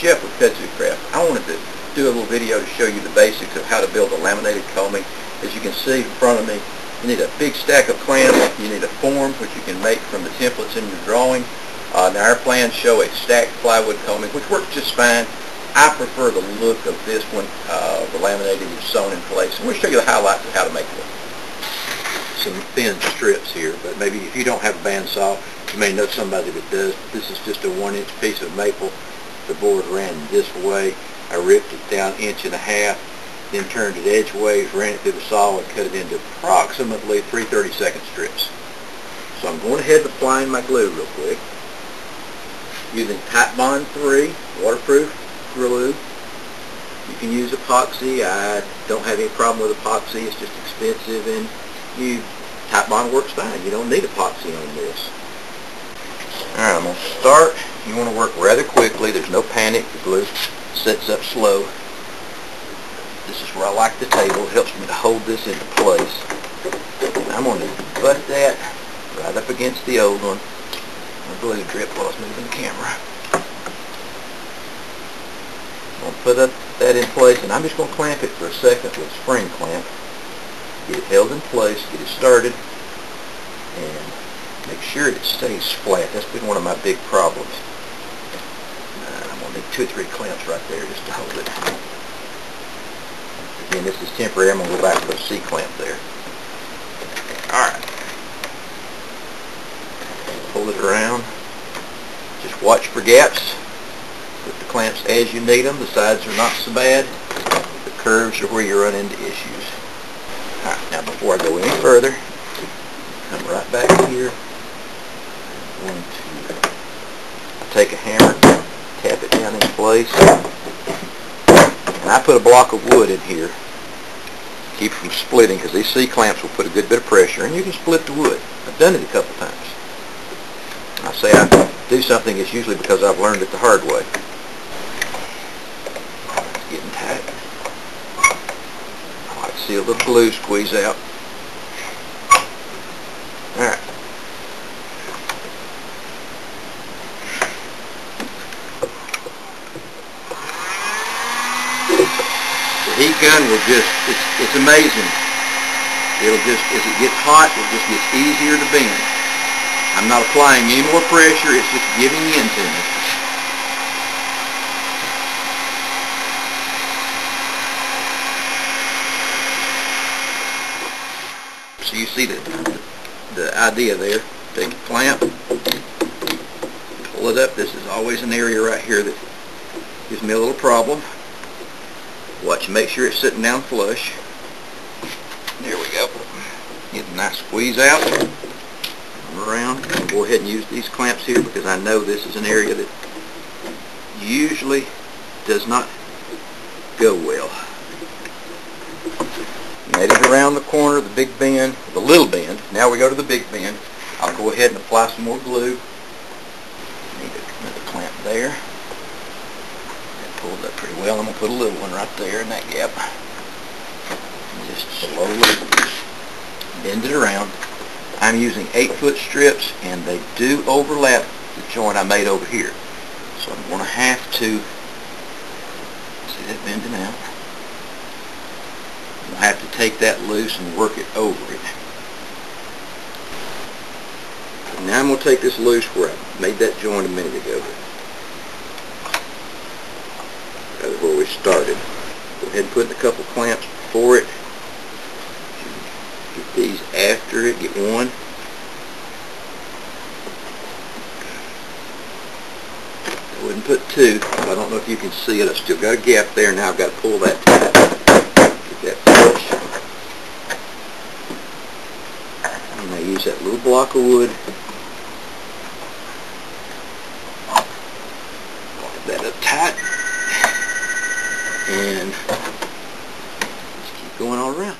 Jeff with Kudzu Craft. I wanted to do a little video to show you the basics of how to build a laminated coaming. As you can see in front of me, you need a big stack of clamps, you need a form which you can make from the templates in your drawing. Uh, now our plans show a stacked plywood coaming which works just fine. I prefer the look of this one, uh, the laminated is sewn in place. And we'll show you the highlights of how to make it. Some thin strips here, but maybe if you don't have a bandsaw, you may know somebody that does. This is just a one inch piece of maple. The board ran this way. I ripped it down inch and a half, then turned it edgeways, ran it through the saw and cut it into approximately 3 32nd strips. So I'm going ahead and applying my glue real quick. Using Titebond 3 waterproof glue. You can use epoxy. I don't have any problem with epoxy. It's just expensive and you Titebond works fine. You don't need epoxy on this. Alright, I'm going to start. You want to work rather quickly. There's no panic. The glue sets up slow. This is where I like the table. It helps me to hold this into place. I'm going to butt that right up against the old one. My glue drip while I was moving the camera. I'm going to put up that in place and I'm just going to clamp it for a second with a spring clamp. Get it held in place, get it started, and make sure it stays flat. That's been one of my big problems. Uh, I'm going to need two or three clamps right there just to hold it. Again, this is temporary. I'm going to go back to the C-clamp there. Alright. Pull it around. Just watch for gaps. Put the clamps as you need them. The sides are not so bad. The curves are where you run into issues. Alright, now before I go any further, come right back here. I'm going to take a hammer, tap it down in place. And I put a block of wood in here. Keep from splitting because these C-clamps will put a good bit of pressure and you can split the wood. I've done it a couple times. I say I do something, it's usually because I've learned it the hard way. It's getting tight. I like to see a little glue squeeze out. Alright. The heat gun will just, it's, it's amazing. It'll just, as it gets hot, it just gets easier to bend. I'm not applying any more pressure, it's just giving in to me. So you see the, the idea there. Take a clamp, pull it up. This is always an area right here that gives me a little problem. Watch, make sure it's sitting down flush. There we go. Get a nice squeeze out. Around. I'll go ahead and use these clamps here because I know this is an area that usually does not go well. Made it around the corner, the big bend, the little bend. Now we go to the big bend. I'll go ahead and apply some more glue. Need another clamp there. Pretty well. I'm going to put a little one right there in that gap. Just slowly bend it around. I'm using 8 foot strips and they do overlap the joint I made over here. So I'm going to have to, see that bending out? I'm going to have to take that loose and work it over it. Now I'm going to take this loose where I made that joint a minute ago. That's where we started. Go ahead and put a couple clamps before it. Get these after it, get one. I wouldn't put two. I don't know if you can see it. I still got a gap there. Now I've got to pull that tight. Get that flush. And I use that little block of wood. and just keep going all around.